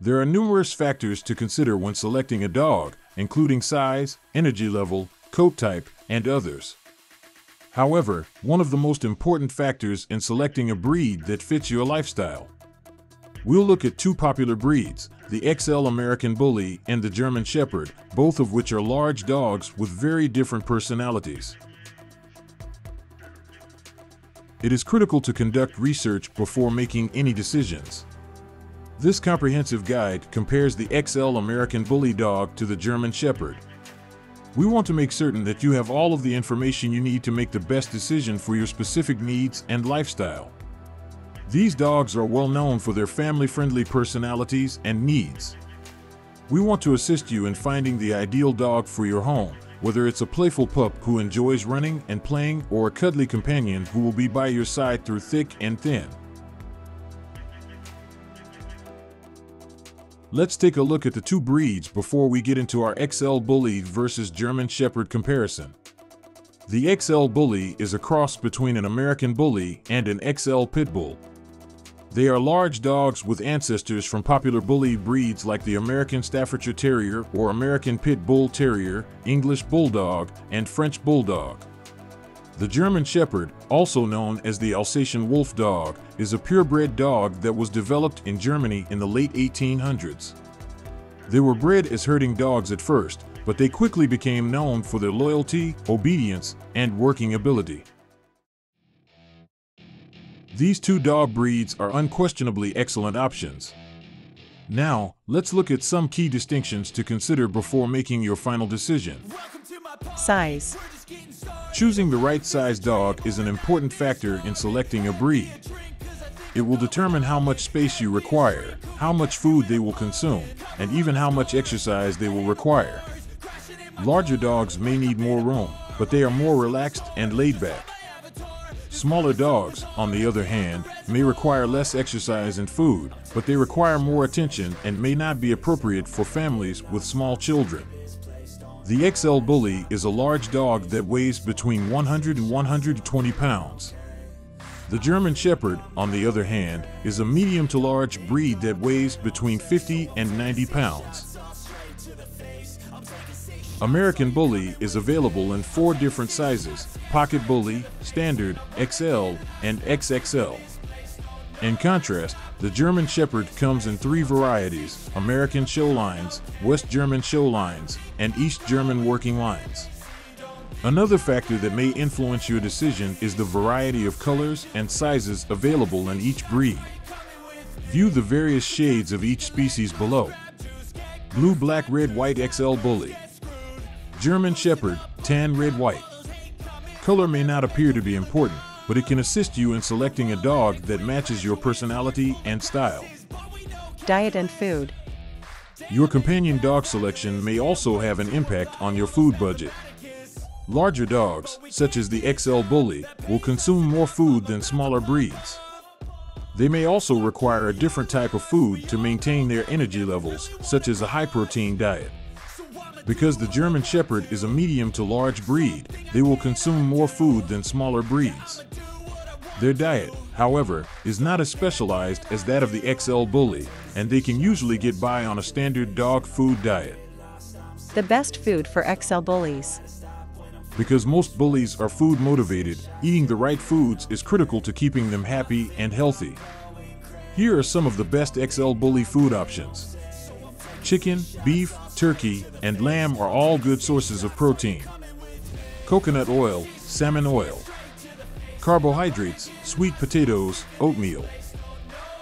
There are numerous factors to consider when selecting a dog, including size, energy level, coat type, and others. However, one of the most important factors in selecting a breed that fits your lifestyle. We'll look at two popular breeds, the XL American Bully and the German Shepherd, both of which are large dogs with very different personalities. It is critical to conduct research before making any decisions. This comprehensive guide compares the XL American Bully dog to the German Shepherd. We want to make certain that you have all of the information you need to make the best decision for your specific needs and lifestyle. These dogs are well known for their family-friendly personalities and needs. We want to assist you in finding the ideal dog for your home, whether it's a playful pup who enjoys running and playing or a cuddly companion who will be by your side through thick and thin. Let's take a look at the two breeds before we get into our XL Bully versus German Shepherd comparison. The XL Bully is a cross between an American Bully and an XL Pit Bull. They are large dogs with ancestors from popular bully breeds like the American Staffordshire Terrier or American Pit Bull Terrier, English Bulldog, and French Bulldog. The German Shepherd, also known as the Alsatian Wolf Dog, is a purebred dog that was developed in Germany in the late 1800s. They were bred as herding dogs at first, but they quickly became known for their loyalty, obedience, and working ability. These two dog breeds are unquestionably excellent options. Now, let's look at some key distinctions to consider before making your final decision. Size. Choosing the right size dog is an important factor in selecting a breed. It will determine how much space you require, how much food they will consume, and even how much exercise they will require. Larger dogs may need more room, but they are more relaxed and laid back. Smaller dogs, on the other hand, may require less exercise and food, but they require more attention and may not be appropriate for families with small children. The XL Bully is a large dog that weighs between 100 and 120 pounds. The German Shepherd, on the other hand, is a medium to large breed that weighs between 50 and 90 pounds. American Bully is available in four different sizes Pocket Bully, Standard, XL, and XXL. In contrast, the German Shepherd comes in three varieties American Show Lines, West German Show Lines, and East German Working Lines. Another factor that may influence your decision is the variety of colors and sizes available in each breed. View the various shades of each species below. Blue, black, red, white XL Bully. German Shepherd, tan, red, white. Color may not appear to be important, but it can assist you in selecting a dog that matches your personality and style. Diet and food. Your companion dog selection may also have an impact on your food budget. Larger dogs, such as the XL Bully, will consume more food than smaller breeds. They may also require a different type of food to maintain their energy levels, such as a high protein diet. Because the German Shepherd is a medium to large breed, they will consume more food than smaller breeds. Their diet, however, is not as specialized as that of the XL Bully, and they can usually get by on a standard dog food diet. The best food for XL bullies. Because most bullies are food motivated, eating the right foods is critical to keeping them happy and healthy. Here are some of the best XL Bully food options. Chicken, beef, turkey, and lamb are all good sources of protein. Coconut oil, salmon oil. Carbohydrates, sweet potatoes, oatmeal.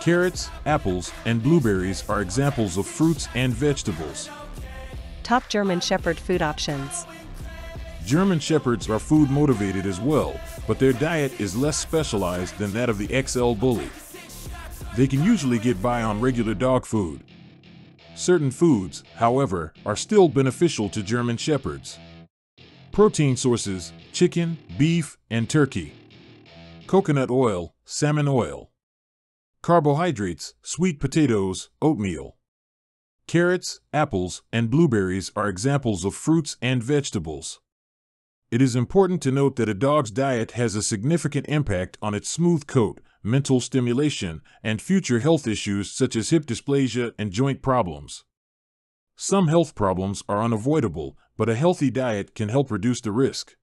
Carrots, apples, and blueberries are examples of fruits and vegetables. Top German Shepherd food options. German Shepherds are food motivated as well, but their diet is less specialized than that of the XL Bully. They can usually get by on regular dog food. Certain foods, however, are still beneficial to German Shepherds. Protein sources chicken, beef, and turkey. Coconut oil, salmon oil. Carbohydrates, sweet potatoes, oatmeal. Carrots, apples, and blueberries are examples of fruits and vegetables. It is important to note that a dog's diet has a significant impact on its smooth coat, mental stimulation, and future health issues such as hip dysplasia and joint problems. Some health problems are unavoidable, but a healthy diet can help reduce the risk.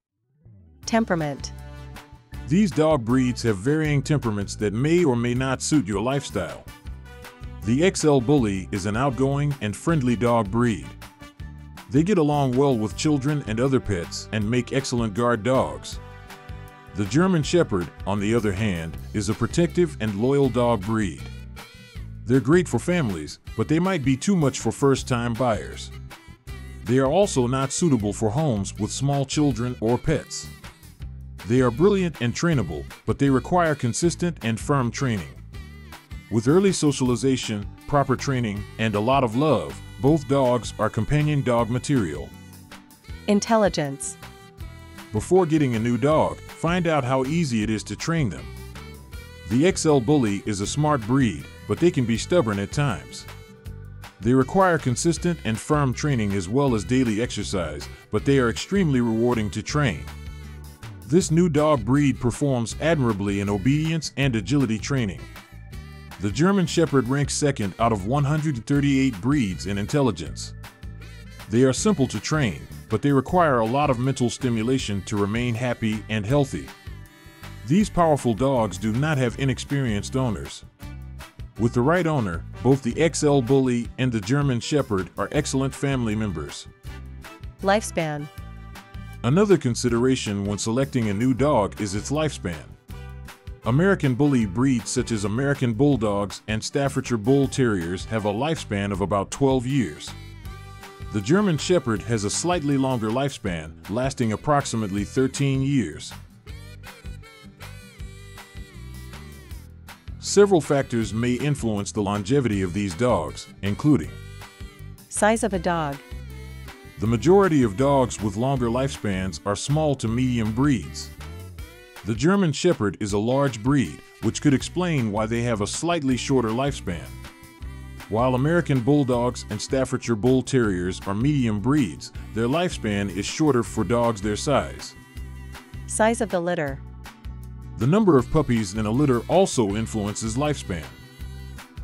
Temperament. These dog breeds have varying temperaments that may or may not suit your lifestyle. The XL Bully is an outgoing and friendly dog breed. They get along well with children and other pets and make excellent guard dogs. The German Shepherd, on the other hand, is a protective and loyal dog breed. They're great for families, but they might be too much for first time buyers. They are also not suitable for homes with small children or pets. They are brilliant and trainable, but they require consistent and firm training. With early socialization, proper training, and a lot of love, both dogs are companion dog material. Intelligence. Before getting a new dog, find out how easy it is to train them. The XL Bully is a smart breed, but they can be stubborn at times. They require consistent and firm training as well as daily exercise, but they are extremely rewarding to train. This new dog breed performs admirably in obedience and agility training. The German Shepherd ranks second out of 138 breeds in intelligence. They are simple to train, but they require a lot of mental stimulation to remain happy and healthy. These powerful dogs do not have inexperienced owners. With the right owner, both the XL Bully and the German Shepherd are excellent family members. Lifespan. Another consideration when selecting a new dog is its lifespan. American Bully breeds such as American Bulldogs and Staffordshire Bull Terriers have a lifespan of about 12 years. The German Shepherd has a slightly longer lifespan, lasting approximately 13 years. Several factors may influence the longevity of these dogs, including Size of a dog. the majority of dogs with longer lifespans are small to medium breeds. The German Shepherd is a large breed, which could explain why they have a slightly shorter lifespan. While American Bulldogs and Staffordshire Bull Terriers are medium breeds, their lifespan is shorter for dogs their size. Size of the litter. The number of puppies in a litter also influences lifespan.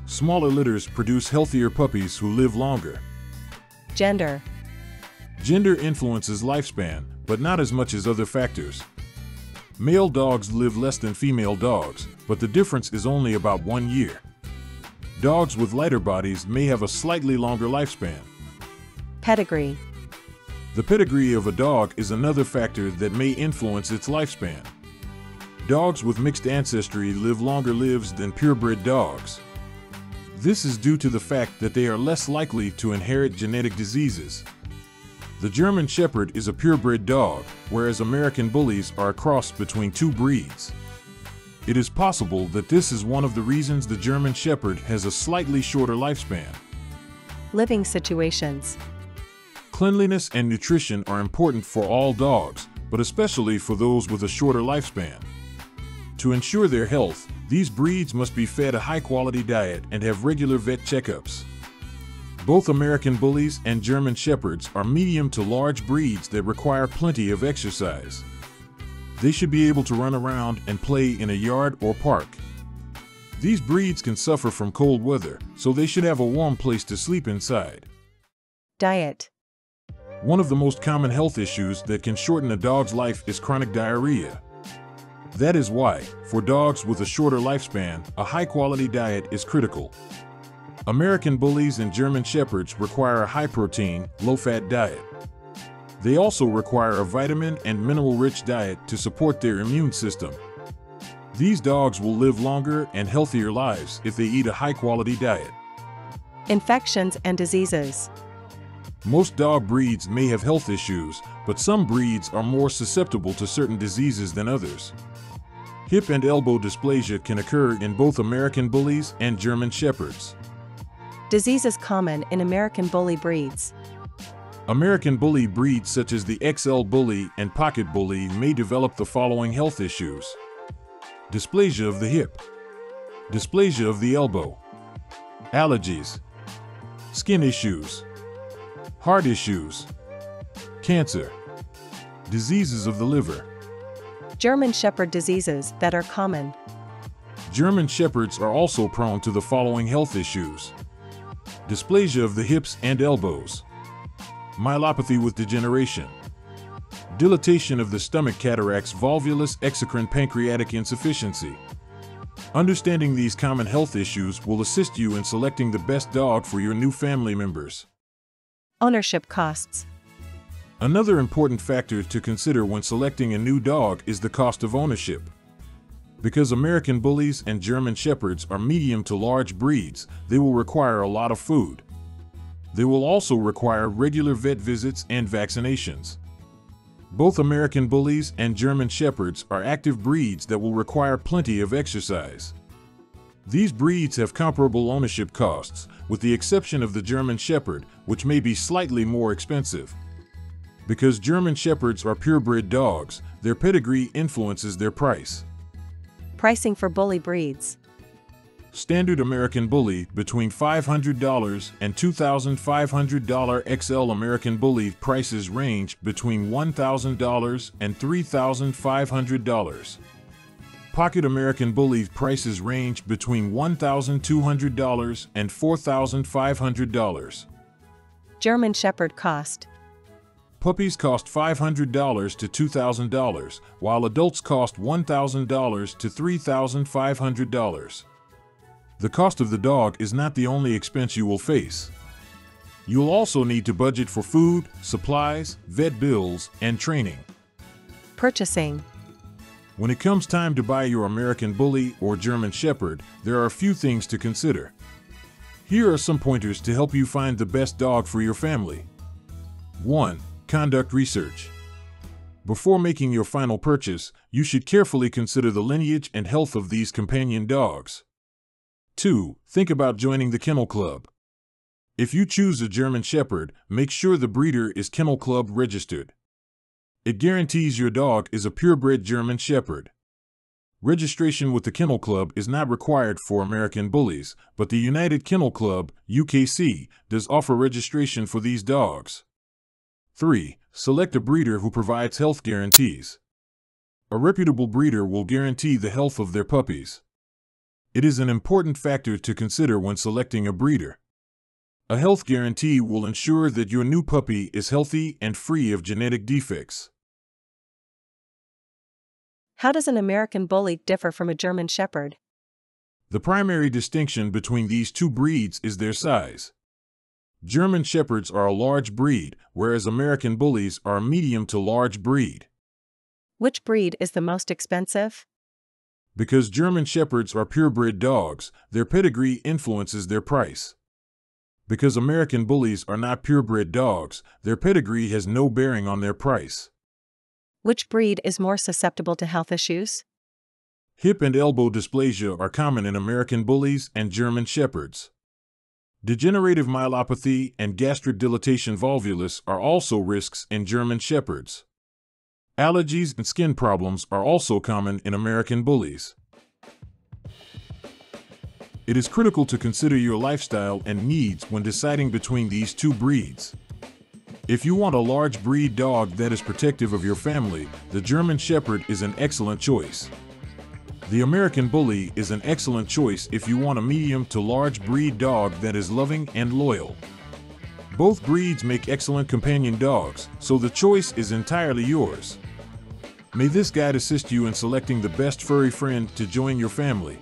Smaller litters produce healthier puppies who live longer. Gender. Gender influences lifespan, but not as much as other factors. Male dogs live less than female dogs, but the difference is only about one year. Dogs with lighter bodies may have a slightly longer lifespan. Pedigree. The pedigree of a dog is another factor that may influence its lifespan. Dogs with mixed ancestry live longer lives than purebred dogs. This is due to the fact that they are less likely to inherit genetic diseases. The German Shepherd is a purebred dog, whereas American Bullies are a cross between two breeds. It is possible that this is one of the reasons the German Shepherd has a slightly shorter lifespan. Living situations. Cleanliness and nutrition are important for all dogs, but especially for those with a shorter lifespan. To ensure their health, these breeds must be fed a high quality diet and have regular vet checkups. Both American Bullies and German Shepherds are medium to large breeds that require plenty of exercise. They should be able to run around and play in a yard or park. These breeds can suffer from cold weather, so they should have a warm place to sleep inside. Diet. One of the most common health issues that can shorten a dog's life is chronic diarrhea. That is why, for dogs with a shorter lifespan, a high quality diet is critical. American Bullies and German Shepherds require a high protein, low fat diet. They also require a vitamin and mineral rich diet to support their immune system. These dogs will live longer and healthier lives if they eat a high quality diet. Infections and diseases. Most dog breeds may have health issues, but some breeds are more susceptible to certain diseases than others. Hip and elbow dysplasia can occur in both American Bullies and German Shepherds. Diseases common in American Bully breeds. American Bully breeds such as the XL Bully and Pocket Bully may develop the following health issues. Dysplasia of the hip, dysplasia of the elbow, allergies, skin issues, heart issues, cancer. Diseases of the liver. German Shepherd diseases that are common. German Shepherds are also prone to the following health issues. Dysplasia of the hips and elbows, myelopathy with degeneration, dilatation of the stomach cataracts, volvulus, exocrine pancreatic insufficiency. Understanding these common health issues will assist you in selecting the best dog for your new family members. Ownership costs. Another important factor to consider when selecting a new dog is the cost of ownership. Because American Bullies and German Shepherds are medium to large breeds, they will require a lot of food. They will also require regular vet visits and vaccinations. Both American Bullies and German Shepherds are active breeds that will require plenty of exercise. These breeds have comparable ownership costs, with the exception of the German Shepherd, which may be slightly more expensive. Because German Shepherds are purebred dogs, their pedigree influences their price. Pricing for bully breeds. Standard American Bully between $500 and $2,500 XL American Bully prices range between $1,000 and $3,500. Pocket American Bully prices range between $1,200 and $4,500. German Shepherd cost. Puppies cost $500 to $2,000, while adults cost $1,000 to $3,500. The cost of the dog is not the only expense you will face. You'll also need to budget for food, supplies, vet bills, and training. Purchasing. When it comes time to buy your American Bully or German Shepherd, there are a few things to consider. Here are some pointers to help you find the best dog for your family. 1. Conduct research. Before making your final purchase, you should carefully consider the lineage and health of these companion dogs. 2. Think about joining the Kennel Club. If you choose a German Shepherd, make sure the breeder is Kennel Club registered. It guarantees your dog is a purebred German Shepherd. Registration with the Kennel Club is not required for American Bullies, but the United Kennel Club, UKC, does offer registration for these dogs. 3. Select a breeder who provides health guarantees. A reputable breeder will guarantee the health of their puppies. It is an important factor to consider when selecting a breeder. A health guarantee will ensure that your new puppy is healthy and free of genetic defects. How does an American Bully differ from a German Shepherd? The primary distinction between these two breeds is their size. German Shepherds are a large breed, whereas American Bullies are a medium to large breed. Which breed is the most expensive? Because German Shepherds are purebred dogs, their pedigree influences their price. Because American Bullies are not purebred dogs, their pedigree has no bearing on their price. Which breed is more susceptible to health issues? Hip and elbow dysplasia are common in American Bullies and German Shepherds. Degenerative myelopathy and gastric dilatation volvulus are also risks in German Shepherds. Allergies and skin problems are also common in American Bullies. It is critical to consider your lifestyle and needs when deciding between these two breeds. If you want a large breed dog that is protective of your family, the German Shepherd is an excellent choice. The American Bully is an excellent choice if you want a medium to large breed dog that is loving and loyal. Both breeds make excellent companion dogs, so the choice is entirely yours. May this guide assist you in selecting the best furry friend to join your family.